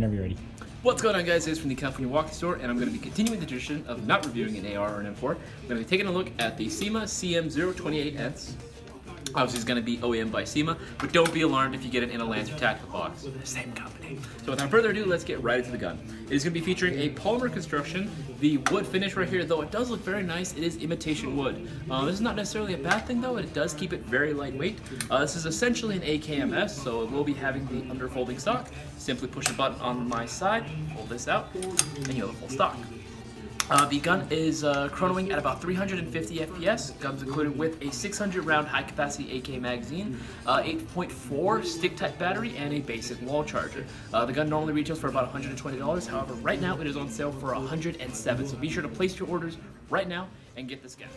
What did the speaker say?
whenever you're ready. What's going on guys, it's from the California Walking Store and I'm going to be continuing the tradition of not reviewing an AR or an M4. I'm going to be taking a look at the Cyma CM028S. Obviously it's going to be OEM by Cyma, but don't be alarmed if you get it in a Lancer Tactical box. Same company. So without further ado, let's get right into the gun. It is going to be featuring a polymer construction. The wood finish right here, though it does look very nice, it is imitation wood. Uh, this is not necessarily a bad thing though, it does keep it very lightweight. Uh, this is essentially an AKMS, so it will be having the underfolding stock. Simply push a button on my side, pull this out, and you have a full stock. Uh, the gun is uh, chronoing at about 350 FPS. Gun's included with a 600 round high capacity AK magazine, uh, 8.4 stick type battery, and a basic wall charger. Uh, the gun normally retails for about $120. However, right now it is on sale for 107, So be sure to place your orders right now and get this gun.